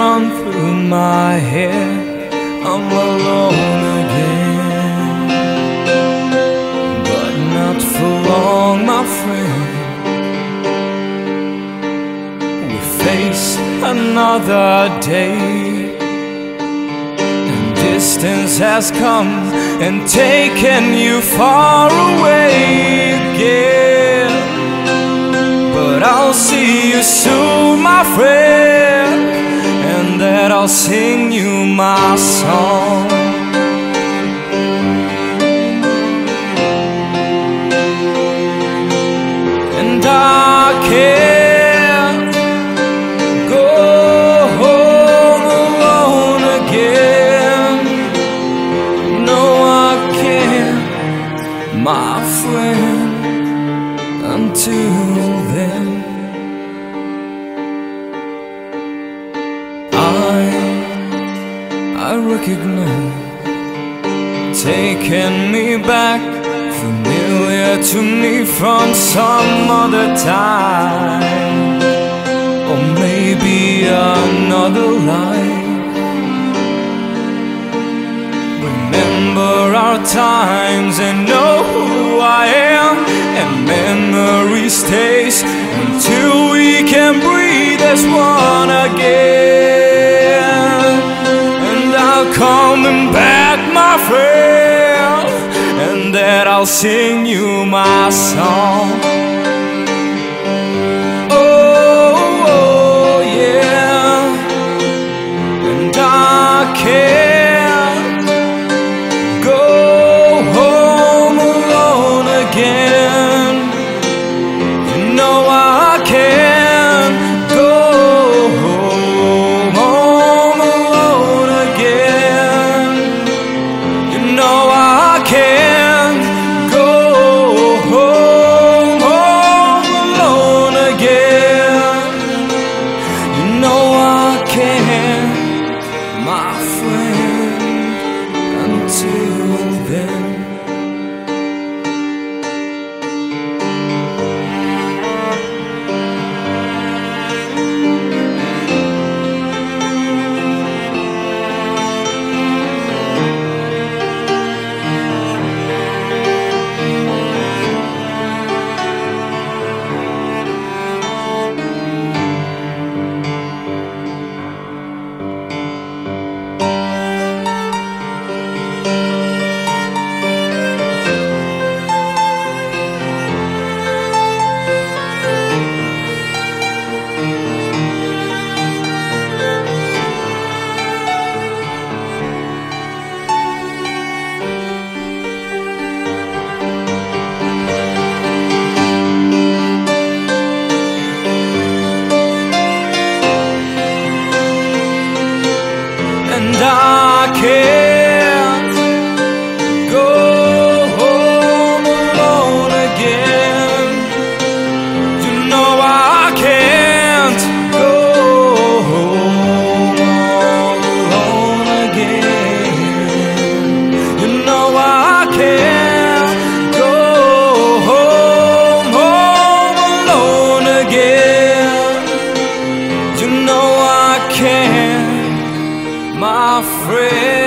run through my head. I'm alone again, but not for long, my friend. We face another day, and distance has come and taken you far away again. But I'll see you soon, my friend, that I'll sing you my song. And I can't go home alone again. No, I can't, my friend, until then. I recognize. Taking me back, familiar to me from some other time, or maybe another life. Remember our times and know who I am, and memory stays until we can breathe as one coming back, my friend, and that I'll sing you my song. And I friend.